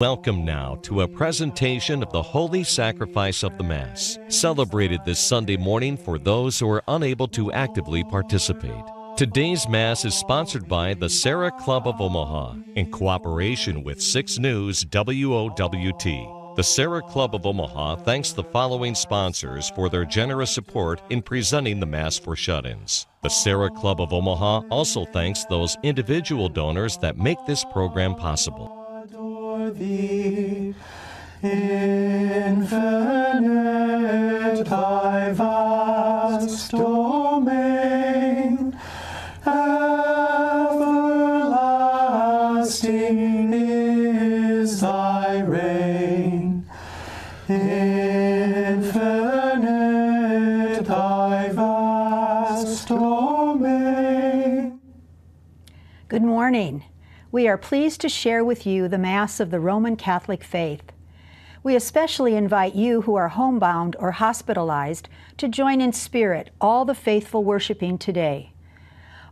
Welcome now to a presentation of the Holy Sacrifice of the Mass, celebrated this Sunday morning for those who are unable to actively participate. Today's Mass is sponsored by the Serra Club of Omaha in cooperation with 6 News WOWT. The Serra Club of Omaha thanks the following sponsors for their generous support in presenting the Mass for shut ins. The Serra Club of Omaha also thanks those individual donors that make this program possible thee, infinite thy vast domain, everlasting is thy reign, infinite thy vast domain. Good morning. We are pleased to share with you the Mass of the Roman Catholic faith. We especially invite you who are homebound or hospitalized to join in spirit all the faithful worshiping today.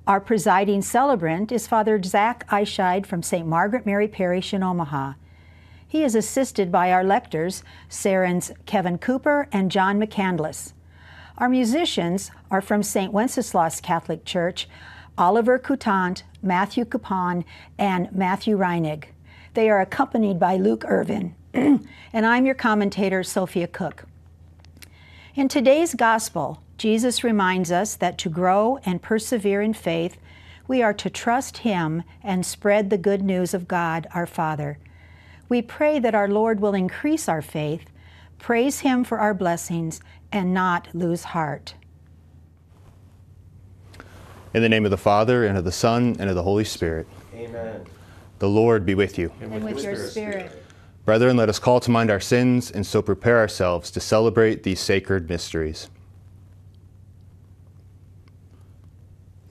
Our presiding celebrant is Father Zach Eichscheid from St. Margaret Mary Parish in Omaha. He is assisted by our lectors, Serrans Kevin Cooper and John McCandless. Our musicians are from St. Wenceslaus Catholic Church, Oliver Coutant, Matthew Capon, and Matthew Reinig. They are accompanied by Luke Irvin. and I'm your commentator, Sophia Cook. In today's Gospel, Jesus reminds us that to grow and persevere in faith, we are to trust Him and spread the good news of God, our Father. We pray that our Lord will increase our faith, praise Him for our blessings, and not lose heart. In the name of the Father, and of the Son, and of the Holy Spirit. Amen. The Lord be with you. And, with, your spirit. Brethren, let us call to mind our sins and so prepare ourselves to celebrate these sacred mysteries.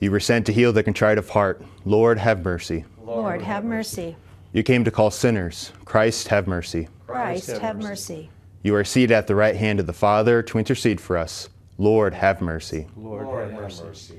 You were sent to heal the contrite of heart. Lord, have mercy. Lord, have mercy. You came to call sinners. Christ, have mercy. Christ, have mercy. You are seated at the right hand of the Father to intercede for us. Lord, have mercy. Lord, have mercy.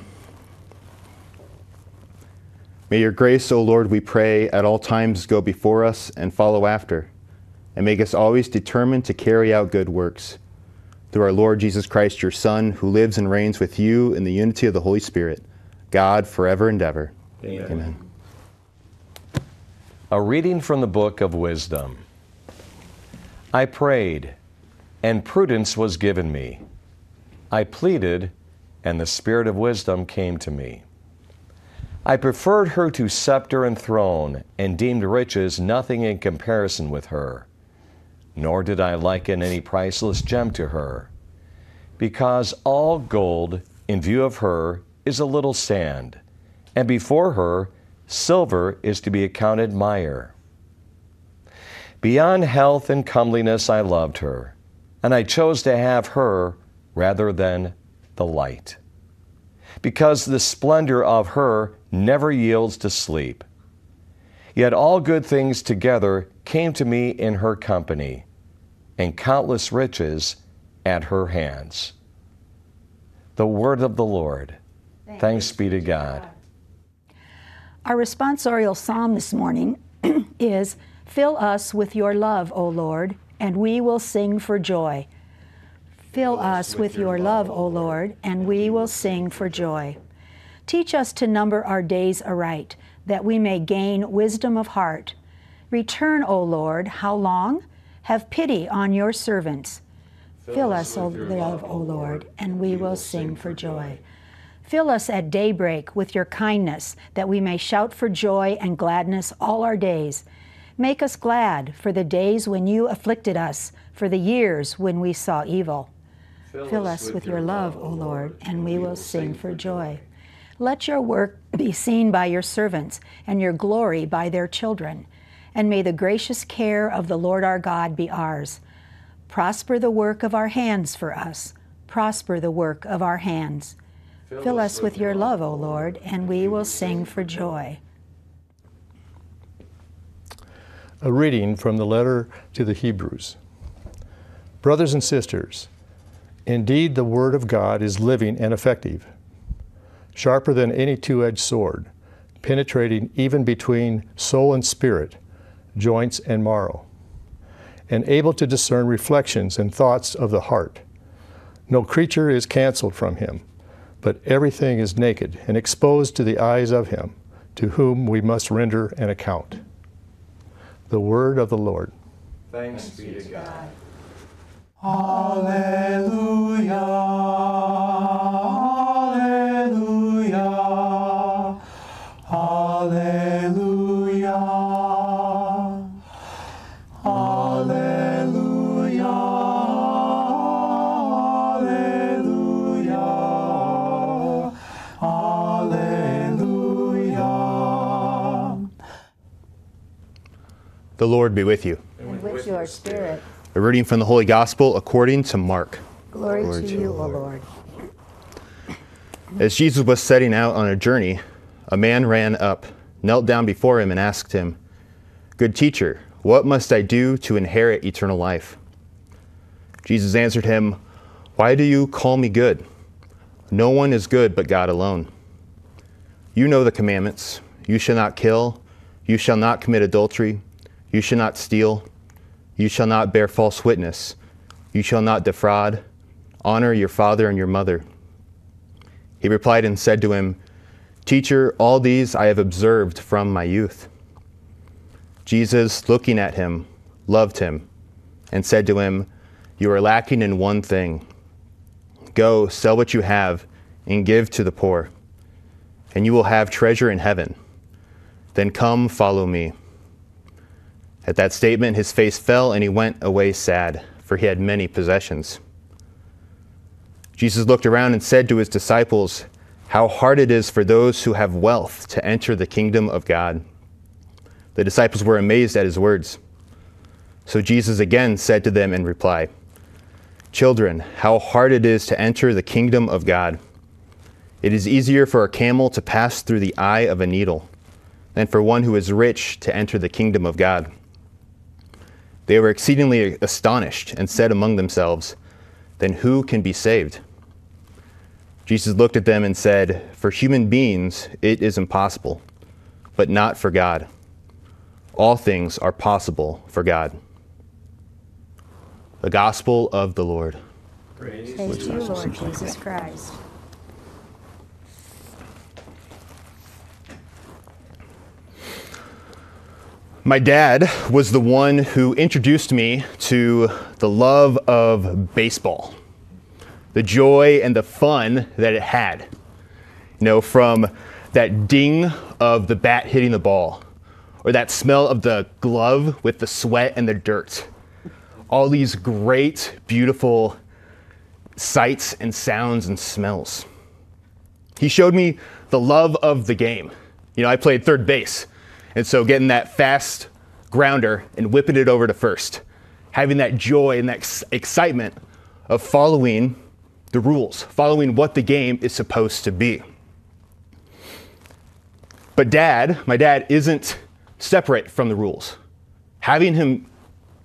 May your grace, O Lord, we pray, at all times go before us and follow after, and make us always determined to carry out good works. Through our Lord Jesus Christ, your Son, who lives and reigns with you in the unity of the Holy Spirit, God, forever and ever. Amen. Amen. A reading from the Book of Wisdom. I prayed, and prudence was given me. I pleaded, and the Spirit of wisdom came to me. I preferred her to scepter and throne, and deemed riches nothing in comparison with her. Nor did I liken any priceless gem to her, because all gold, in view of her, is a little sand, and before her, silver is to be accounted mire. Beyond health and comeliness, I loved her, and I chose to have her rather than the light, because the splendor of her never yields to sleep. Yet all good things together came to me in her company, and countless riches at her hands. The word of the Lord. Thanks, Thanks be to God. Our responsorial psalm this morning is Fill us with your love, O Lord, and we will sing for joy. Fill us with your love, O Lord, and we will sing for joy. Teach us to number our days aright, that we may gain wisdom of heart. Return, O Lord, how long? Have pity on your servants. Fill us, O love, O Lord, and we will sing for joy. Fill us at daybreak with your kindness, that we may shout for joy and gladness all our days. Make us glad for the days when you afflicted us, for the years when we saw evil. Fill us with your love, O Lord, and we will sing for joy. Let your work be seen by your servants, and your glory by their children. And may the gracious care of the Lord our God be ours. Prosper the work of our hands for us. Prosper the work of our hands. Fill us with your love, O Lord, and we will sing for joy. A reading from the letter to the Hebrews. Brothers and sisters, indeed the Word of God is living and effective, sharper than any two edged sword, penetrating even between soul and spirit, joints and marrow, and able to discern reflections and thoughts of the heart. No creature is canceled from him, but everything is naked and exposed to the eyes of him, to whom we must render an account. The word of the Lord. Thanks be to God. Alleluia. Alleluia. Alleluia. Alleluia. Alleluia. Alleluia. The Lord be with you. And with your spirit, A reading from the Holy Gospel according to Mark. glory Glory to to you, you, O Lord. As Jesus was setting out on a journey, a man ran up, knelt down before him, and asked him, Good teacher, what must I do to inherit eternal life? Jesus answered him, Why do you call me good? No one is good but God alone. You know the commandments you shall not kill, you shall not commit adultery, you shall not steal, you shall not bear false witness, you shall not defraud, honor your father and your mother. He replied and said to him, Teacher, all these I have observed from my youth. Jesus, looking at him, loved him, and said to him, You are lacking in one thing. Go, sell what you have, and give to the poor, and you will have treasure in heaven. Then come, follow me. At that statement, his face fell, and he went away sad, for he had many possessions. Jesus looked around and said to his disciples, How hard it is for those who have wealth to enter the kingdom of God. The disciples were amazed at his words. So Jesus again said to them in reply, Children, how hard it is to enter the kingdom of God. It is easier for a camel to pass through the eye of a needle than for one who is rich to enter the kingdom of God. They were exceedingly astonished and said among themselves, Then who can be saved? Jesus looked at them and said, For human beings it is impossible, but not for God. All things are possible for God. The Gospel of the Lord. Praise to you, Lord Jesus Christ. My dad was the one who introduced me to the love of baseball, the joy and the fun that it had. You know, from that ding of the bat hitting the ball, or that smell of the glove with the sweat and the dirt. All these great, beautiful sights and sounds and smells. He showed me the love of the game. You know, I played third base. And so getting that fast grounder and whipping it over to first, having that joy and that ex- excitement of following the rules, following what the game is supposed to be. But dad, my dad isn't separate from the rules. Having him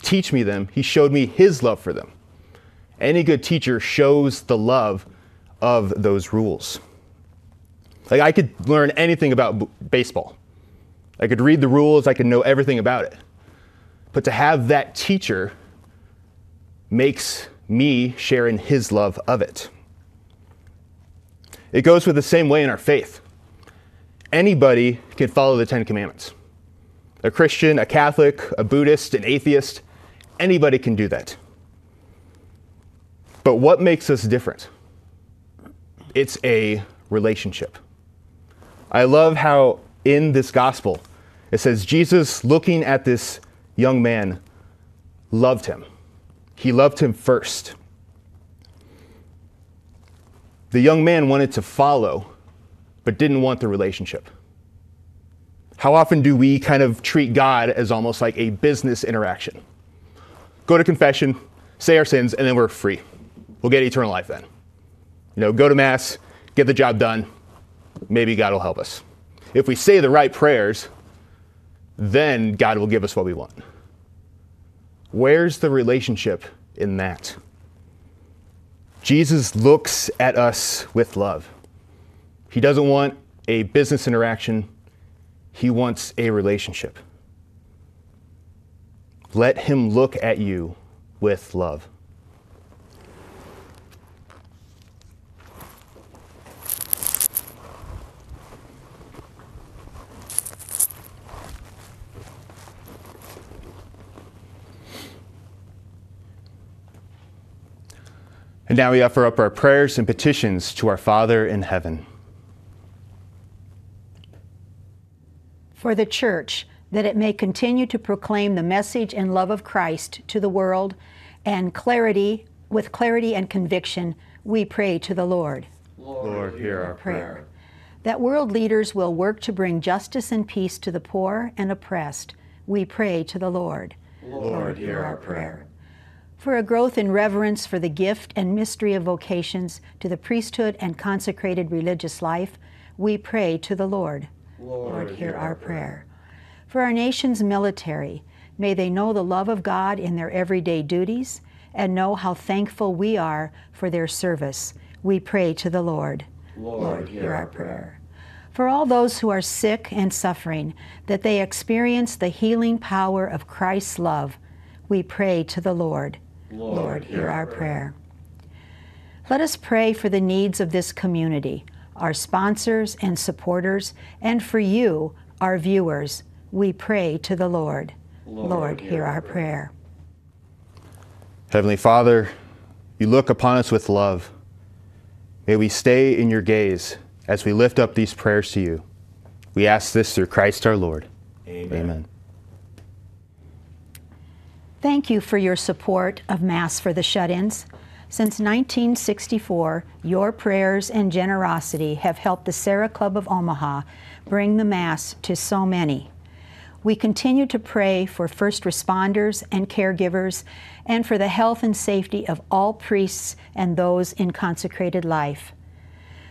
teach me them, he showed me his love for them. Any good teacher shows the love of those rules. Like I could learn anything about baseball. I could read the rules, I could know everything about it. But to have that teacher makes me share in his love of it. It goes with the same way in our faith. Anybody can follow the Ten Commandments. A Christian, a Catholic, a Buddhist, an atheist, anybody can do that. But what makes us different? It's a relationship. I love how in this gospel it says Jesus, looking at this young man, loved him. He loved him first. The young man wanted to follow, but didn't want the relationship. How often do we kind of treat God as almost like a business interaction? Go to confession, say our sins, and then we're free. We'll get eternal life then. You know, go to Mass, get the job done. Maybe God will help us. If we say the right prayers, then God will give us what we want. Where's the relationship in that? Jesus looks at us with love. He doesn't want a business interaction, he wants a relationship. Let him look at you with love. And now we offer up our prayers and petitions to our Father in heaven. For the church, that it may continue to proclaim the message and love of Christ to the world and clarity, with clarity and conviction, we pray to the Lord. Lord, hear our prayer. That world leaders will work to bring justice and peace to the poor and oppressed, we pray to the Lord. Lord, hear our prayer. For a growth in reverence for the gift and mystery of vocations to the priesthood and consecrated religious life, we pray to the Lord. Lord, hear our prayer. For our nation's military, may they know the love of God in their everyday duties and know how thankful we are for their service. We pray to the Lord. Lord, hear our prayer. For all those who are sick and suffering, that they experience the healing power of Christ's love, we pray to the Lord. Lord, hear our prayer. Let us pray for the needs of this community, our sponsors and supporters, and for you, our viewers. We pray to the Lord. Lord, hear our prayer. Heavenly Father, you look upon us with love. May we stay in your gaze as we lift up these prayers to you. We ask this through Christ our Lord. Amen. Thank you for your support of Mass for the Shut ins. Since 1964, your prayers and generosity have helped the Serra Club of Omaha bring the Mass to so many. We continue to pray for first responders and caregivers and for the health and safety of all priests and those in consecrated life.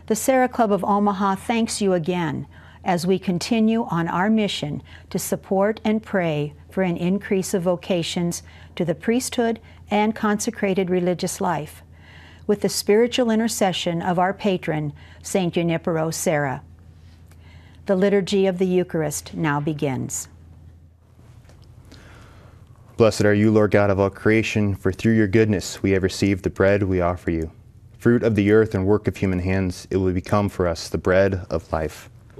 The Serra Club of Omaha thanks you again as we continue on our mission to support and pray for an increase of vocations to the priesthood and consecrated religious life, with the spiritual intercession of our patron, St. Junipero Serra. The Liturgy of the Eucharist now begins. Blessed are you, Lord God of all creation, for through your goodness we have received the bread we offer you. Fruit of the earth and work of human hands, it will become for us the bread of life.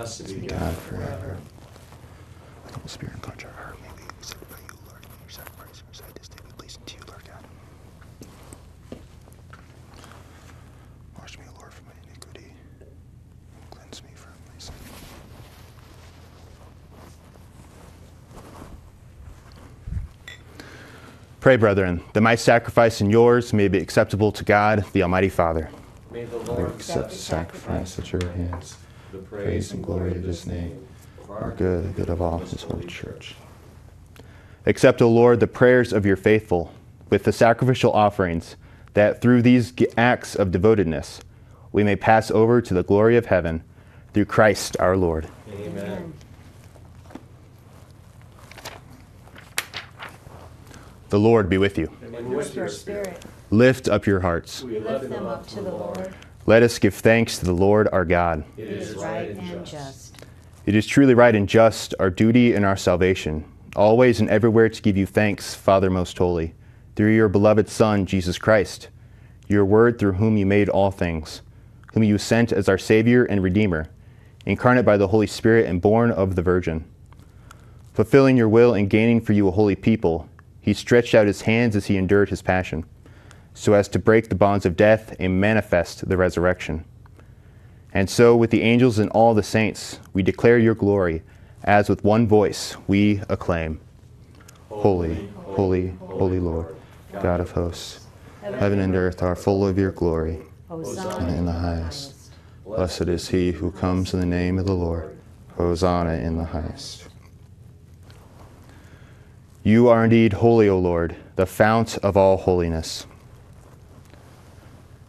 Blessed be God forever. Holy Spirit and contrite heart, may we accept by you, Lord, and your sacrifice and recite this day be pleasing to you, Lord God. Wash me, Lord, from my iniquity, and cleanse me from my sin. Pray, brethren, that my sacrifice and yours may be acceptable to God, the Almighty Father. May the Lord Lord accept the sacrifice at your hands, the praise and glory of his name, for our good, the good of all his holy church. Accept, O Lord, the prayers of your faithful with the sacrificial offerings, that through these acts of devotedness we may pass over to the glory of heaven through Christ our Lord. Amen. The Lord be with you. And with your spirit. Lift up your hearts. We lift them up to the Lord. Let us give thanks to the Lord our God. It is right and just. It is truly right and just, our duty and our salvation, always and everywhere to give you thanks, Father most holy, through your beloved Son, Jesus Christ, your word through whom you made all things, whom you sent as our Savior and Redeemer, incarnate by the Holy Spirit and born of the Virgin. Fulfilling your will and gaining for you a holy people, he stretched out his hands as he endured his passion, so as to break the bonds of death and manifest the resurrection. And so, with the angels and all the saints, we declare your glory, as with one voice we acclaim Holy, holy, holy Lord, God of hosts. Heaven and earth are full of your glory. Hosanna in the highest. Blessed is he who comes in the name of the Lord. Hosanna in the highest. You are indeed holy, O Lord, the fount of all holiness.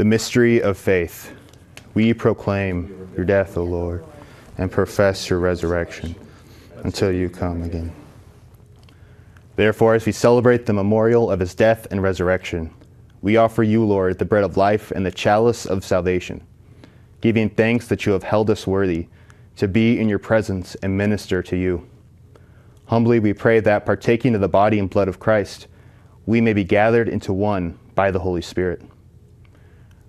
The mystery of faith. We proclaim your death, O Lord, and profess your resurrection until you come again. Therefore, as we celebrate the memorial of his death and resurrection, we offer you, Lord, the bread of life and the chalice of salvation, giving thanks that you have held us worthy to be in your presence and minister to you. Humbly we pray that, partaking of the body and blood of Christ, we may be gathered into one by the Holy Spirit.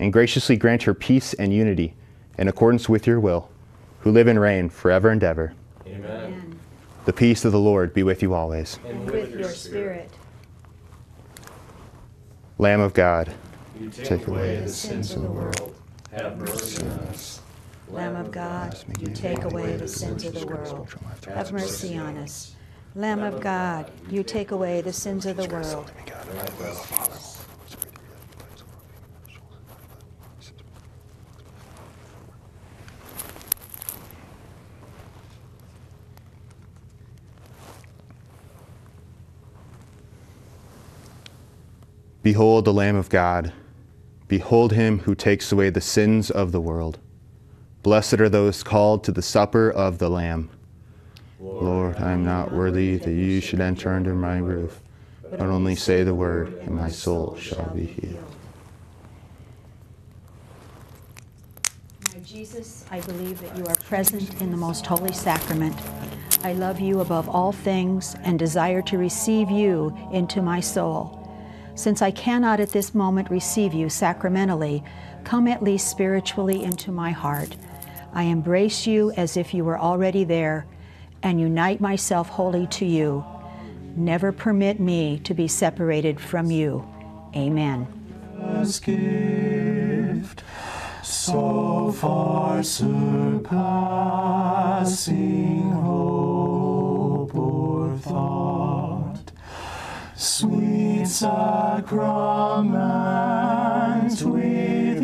and graciously grant her peace and unity in accordance with your will, who live and reign forever and ever. Amen. The peace of the Lord be with you always. And with your spirit. Lamb of God, You take, Take away away the sins of the world. Have mercy on us. Lamb of God, you take away the sins of the world. Have mercy on us. Lamb of God, you take away the sins of the world. Behold the Lamb of God. Behold him who takes away the sins of the world. Blessed are those called to the supper of the Lamb. Lord, I am not worthy that you should enter under my roof, but only say the word, and my soul shall be healed. My Jesus, I believe that you are present in the most holy sacrament. I love you above all things and desire to receive you into my soul. Since I cannot at this moment receive you sacramentally, come at least spiritually into my heart. I embrace you as if you were already there and unite myself wholly to you. Never permit me to be separated from you. Amen. gift, so far surpassing hope or thought. Sweet sacrament, we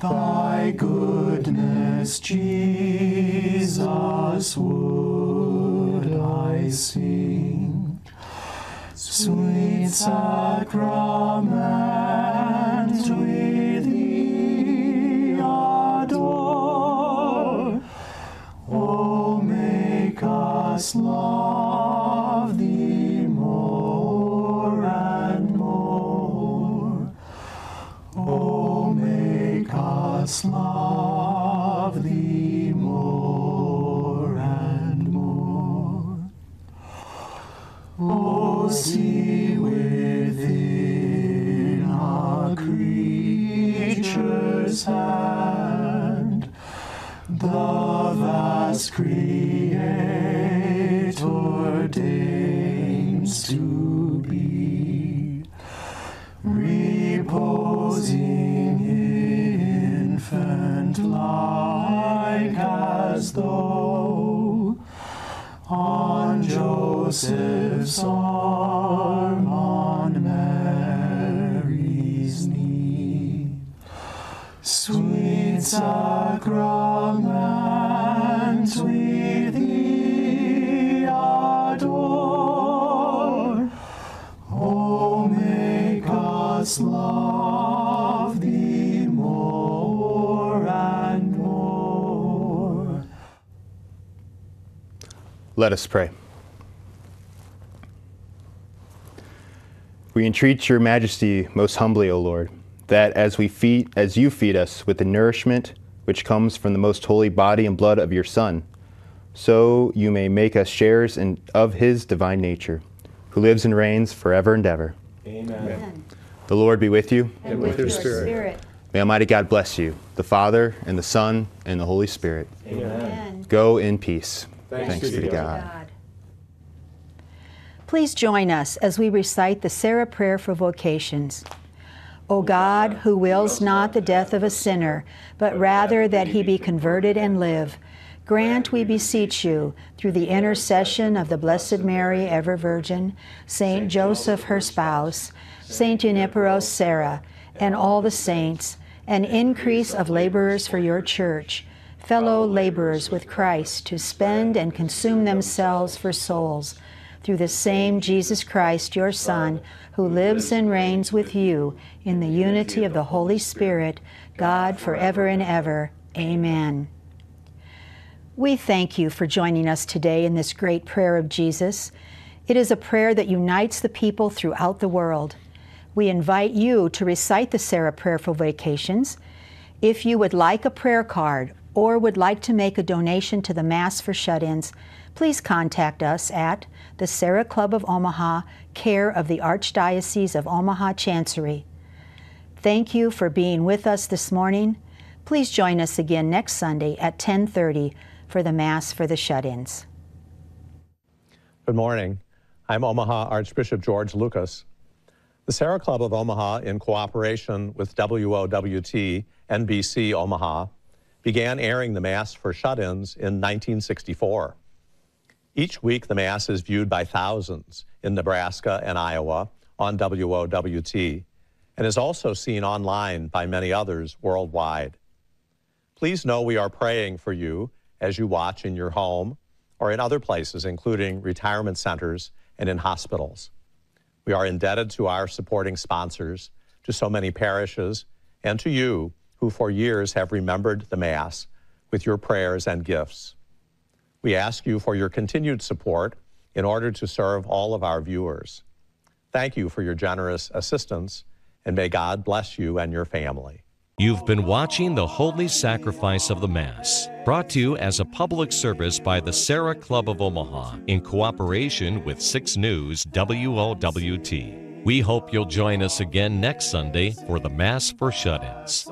thy goodness, Jesus, would I sing. Sweet sacrament, love thee more and more. Oh, see within a creature's hand the vast Creator Joseph's arm, on Mary's knee. Sweet sacrament, we thee adore. Oh, make us love thee more and more. Let us pray. We entreat your majesty most humbly, O Lord, that as we feed as you feed us with the nourishment which comes from the most holy body and blood of your Son, so you may make us sharers in, of his divine nature, who lives and reigns forever and ever. Amen. The Lord be with you. And with your spirit. May Almighty God bless you, the Father, and the Son, and the Holy Spirit. Amen. Go in peace. Thanks be to God. God. Please join us as we recite the Serra Prayer for Vocations. O God, who wills not the death of a sinner, but rather that he be converted and live, grant, we beseech you, through the intercession of the Blessed Mary, ever Virgin, Saint Joseph, her spouse, Saint Junipero Serra, and all the saints, an increase of laborers for your church, fellow laborers with Christ, to spend and consume themselves for souls through the same Jesus Christ, your Son, who lives and reigns with you in the unity of the Holy Spirit, God, forever and ever. Amen. We thank you for joining us today in this great prayer of Jesus. It is a prayer that unites the people throughout the world. We invite you to recite the Serra Prayer for Vocations. If you would like a prayer card or would like to make a donation to the Mass for Shut ins, please contact us at the Serra Club of Omaha, care of the Archdiocese of Omaha Chancery. Thank you for being with us this morning. Please join us again next Sunday at 10:30 for the Mass for the Shut-ins. Good morning. I'm Omaha Archbishop George Lucas. The Serra Club of Omaha, in cooperation with WOWT NBC Omaha, began airing the Mass for shut-ins in 1964. Each week, the Mass is viewed by thousands in Nebraska and Iowa on WOWT and is also seen online by many others worldwide. Please know we are praying for you as you watch in your home or in other places, including retirement centers and in hospitals. We are indebted to our supporting sponsors, to so many parishes, and to you who for years have remembered the Mass with your prayers and gifts. We ask you for your continued support in order to serve all of our viewers. Thank you for your generous assistance, and may God bless you and your family. You've been watching the Holy Sacrifice of the Mass, brought to you as a public service by the Serra Club of Omaha in cooperation with 6 News WOWT. We hope you'll join us again next Sunday for the Mass for Shut ins.